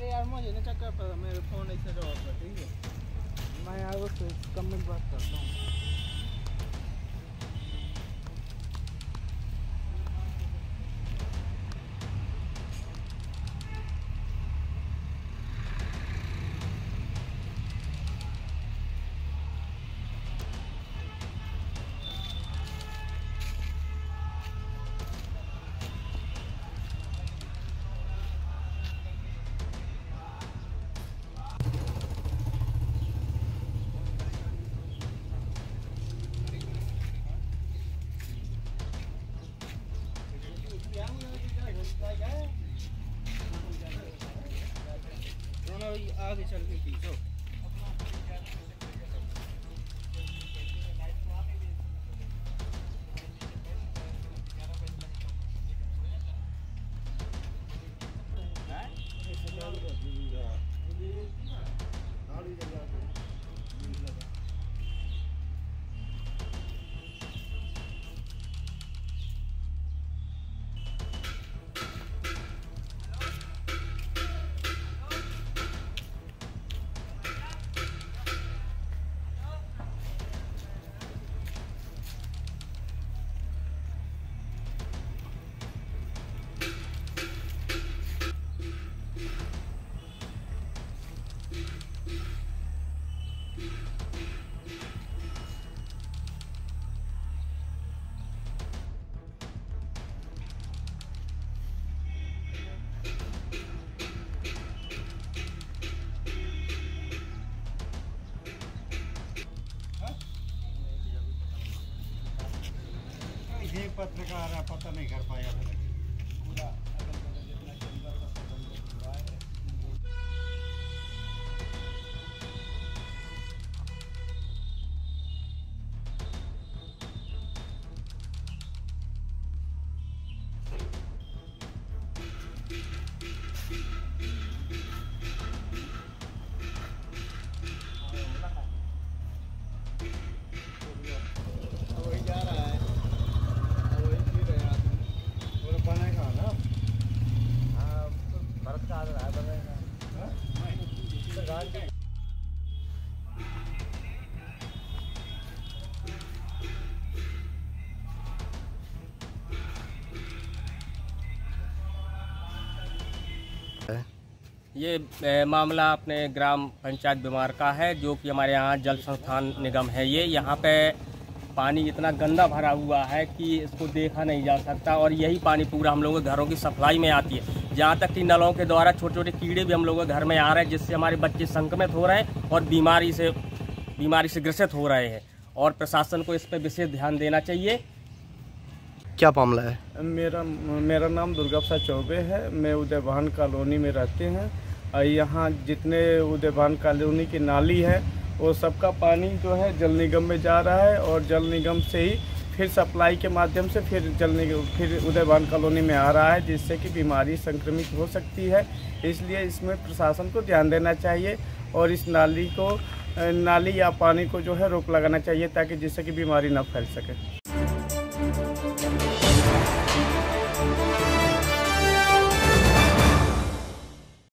अरे यार, मुझे ना चक्कर पड़ा मेरे फ़ोन ऐसे कर ठीक है मैं यार उससे कम बात करता हूँ। आगे चल के खींचो ये पत्रकार है पता नहीं कर पाया जा रहा है वही फिर रहे आदमी और बनेगा ना हाँ भरत का आ रहा है बनेगा ये मामला अपने ग्राम पंचायत बीमार का है, जो कि हमारे यहाँ जल संस्थान निगम है। ये यहाँ पे पानी इतना गंदा भरा हुआ है कि इसको देखा नहीं जा सकता और यही पानी पूरा हम लोगों के घरों की सप्लाई में आती है। जहाँ तक कि नलों के द्वारा छोटे छोटे कीड़े भी हम लोगों के घर में आ रहे हैं जिससे हमारे बच्चे संक्रमित हो रहे हैं और बीमारी से बीमारी से ग्रसित हो रहे हैं। और प्रशासन को इस पर विशेष ध्यान देना चाहिए। क्या मामला है? मेरा मेरा नाम दुर्गा प्रसाद चौबे है। मैं उदयभान कॉलोनी में रहते हैं। यहाँ जितने उदयभान कॉलोनी की नाली है वो सबका पानी जो है जल निगम में जा रहा है और जल निगम से ही फिर सप्लाई के माध्यम से फिर जल निगम फिर उदयवान कॉलोनी में आ रहा है, जिससे कि बीमारी संक्रमित हो सकती है। इसलिए इसमें प्रशासन को ध्यान देना चाहिए और इस नाली को नाली या पानी को जो है रोक लगाना चाहिए, ताकि जिससे कि बीमारी ना फैल सके।